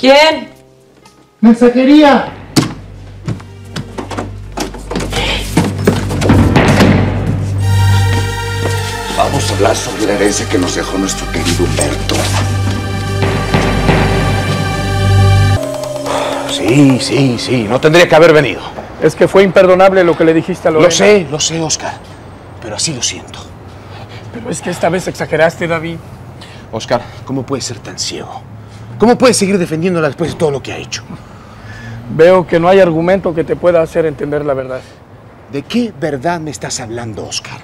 ¿Quién? ¡Mensajería! Vamos a hablar sobre la herencia que nos dejó nuestro querido Humberto. Sí, sí, sí, no tendría que haber venido. Es que fue imperdonable lo que le dijiste a Lorena. Lo sé, lo sé, Oscar. Pero así lo siento. Pero es que esta vez exageraste, David. Oscar, ¿cómo puedes ser tan ciego? ¿Cómo puedes seguir defendiéndola después de todo lo que ha hecho? Veo que no hay argumento que te pueda hacer entender la verdad. ¿De qué verdad me estás hablando, Oscar?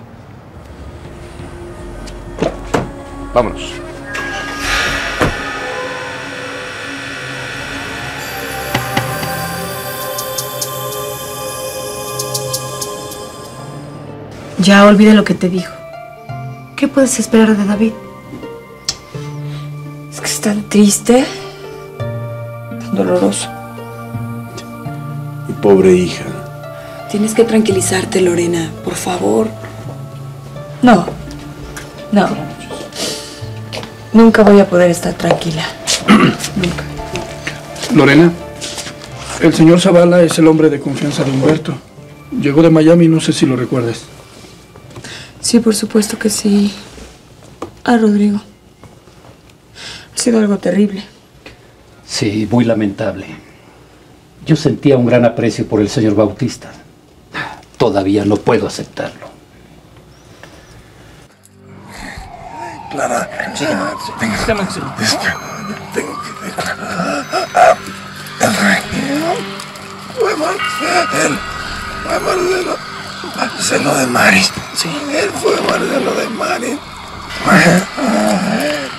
Vámonos. Ya olvida lo que te dijo. ¿Qué puedes esperar de David? Tan triste, tan doloroso. Mi pobre hija. Tienes que tranquilizarte, Lorena, por favor. No, no. Nunca voy a poder estar tranquila. Nunca. Lorena, el señor Zavala es el hombre de confianza de Humberto. Llegó de Miami, no sé si lo recuerdas. Sí, por supuesto que sí. Ah, Rodrigo. Ha sido algo terrible. Sí, muy lamentable. Yo sentía un gran aprecio por el señor Bautista. Todavía no puedo aceptarlo. Clara. Sí. Tengo que Fue Marcelo. Fue Marcelo. Marcelo de Maris. Sí. Él fue Marcelo de Maris.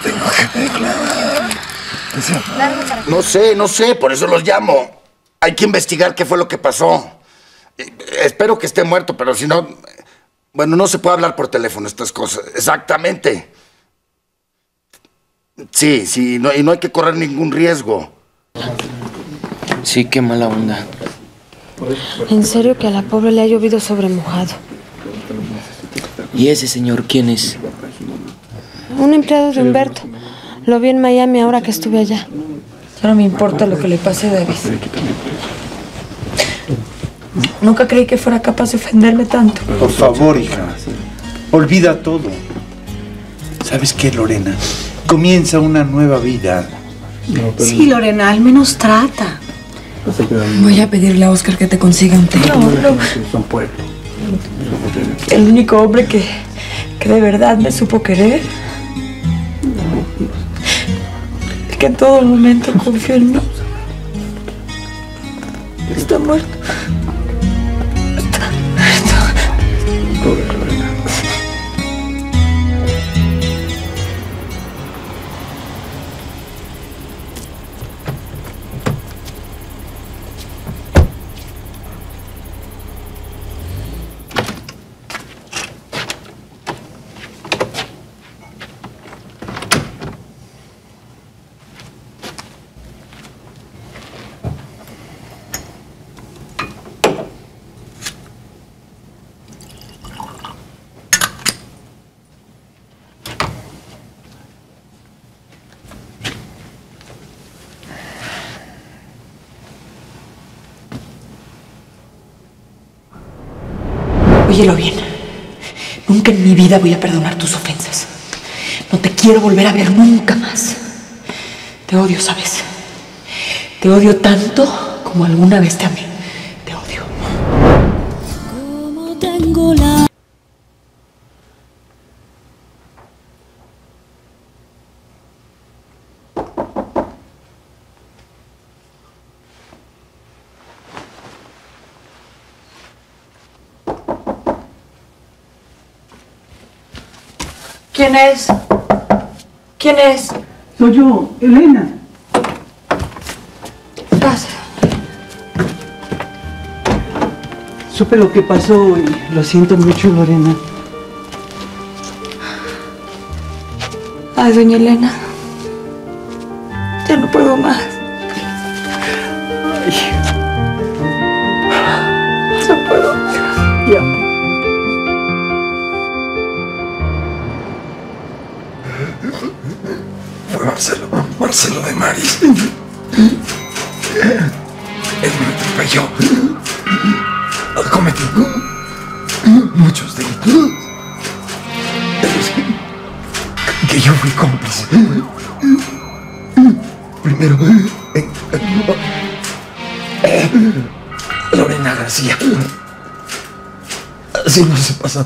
Tengo que declarar. No sé, no sé, por eso los llamo. Hay que investigar qué fue lo que pasó. Eh, Espero que esté muerto, pero si no... Bueno, no se puede hablar por teléfono estas cosas. Exactamente. Sí, sí, no- y no hay que correr ningún riesgo. Sí, qué mala onda. En serio que a la pobre le ha llovido sobre mojado. ¿Y ese señor quién es? Un empleado de Humberto. Lo vi en Miami ahora que estuve allá. Ya no me importa lo que le pase a David. Nunca creí que fuera capaz de ofenderme tanto. Por favor, hija. Olvida todo. ¿Sabes qué, Lorena? Comienza una nueva vida. Sí, Lorena, al menos trata. Voy a pedirle a Oscar que te consiga un té. No, no. El único hombre que, que de verdad me supo querer. Que en todo momento confió en mí. Está muerto. Óyelo bien. Nunca en mi vida voy a perdonar tus ofensas. No te quiero volver a ver nunca más. Te odio, ¿sabes? Te odio tanto como alguna vez te amé. Te odio. Tengo la ¿Quién es? ¿Quién es? Soy yo, Elena. Pasa. Supe lo que pasó y lo siento mucho, Lorena. Ay, doña Elena. Ya no puedo más. No Marcelo. Marcelo de Maris. Él me atropelló. Cometí muchos delitos. Que, yo fui cómplice. Primero, eh, Lorena García. Así no se pasa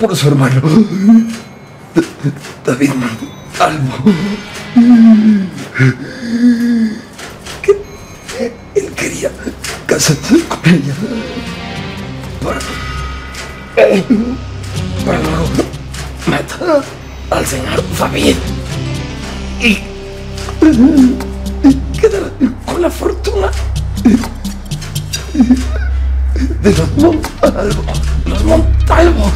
por su hermano. David Montalvo. Que él quería casarse con ella. Para, para luego matar al señor Fabián. Y quedar con la fortuna de los Montalvo. Los Montalvo.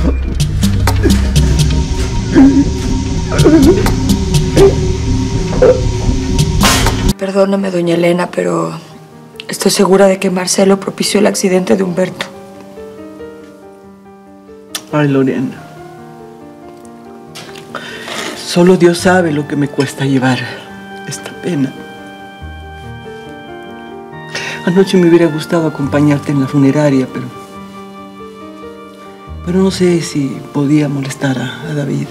Perdóname, doña Elena, pero estoy segura de que Marcelo propició el accidente de Humberto. Ay, Lorena. Solo Dios sabe lo que me cuesta llevar esta pena. Anoche me hubiera gustado acompañarte en la funeraria, pero... Pero no sé si podía molestar a, a David.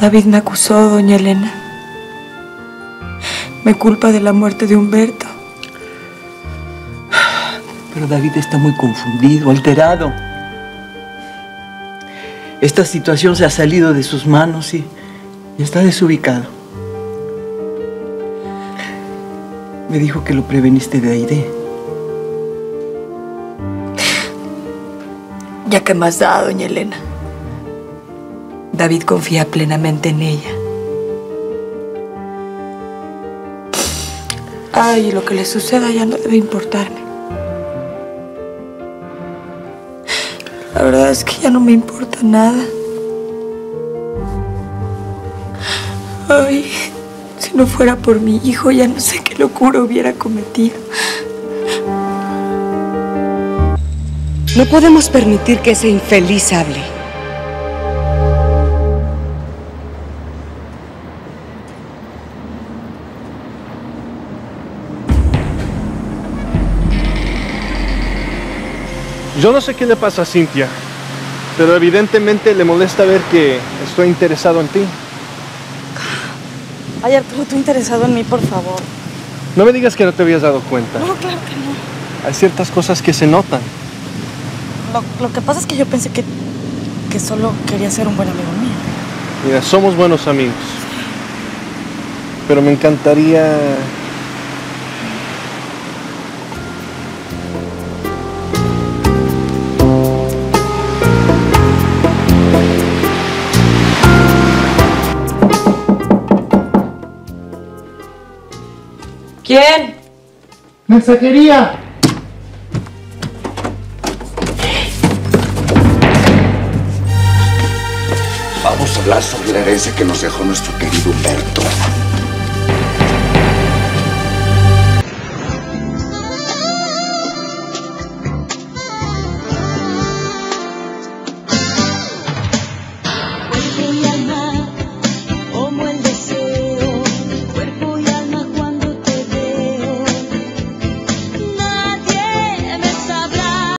David me acusó, doña Elena. Me culpa de la muerte de Humberto. Pero David está muy confundido, alterado. Esta situación se ha salido de sus manos y, y está desubicado. Me dijo que lo preveniste de Aide. Ya que más da, doña Elena. David confía plenamente en ella. Ay, lo que le suceda ya no debe importarme. La verdad es que ya no me importa nada. Ay, si no fuera por mi hijo, ya no sé qué locura hubiera cometido. No podemos permitir que ese infeliz hable. Yo no sé qué le pasa a Cintia, pero evidentemente le molesta ver que estoy interesado en ti. Ay, Arturo, tú interesado en mí, por favor. No me digas que no te habías dado cuenta. No, claro que no. Hay ciertas cosas que se notan. Lo, lo que pasa es que yo pensé que, que solo quería ser un buen amigo mío. Mira, somos buenos amigos. Pero me encantaría... ¡Mensajería! Vamos a hablar sobre la herencia que nos dejó nuestro querido Humberto.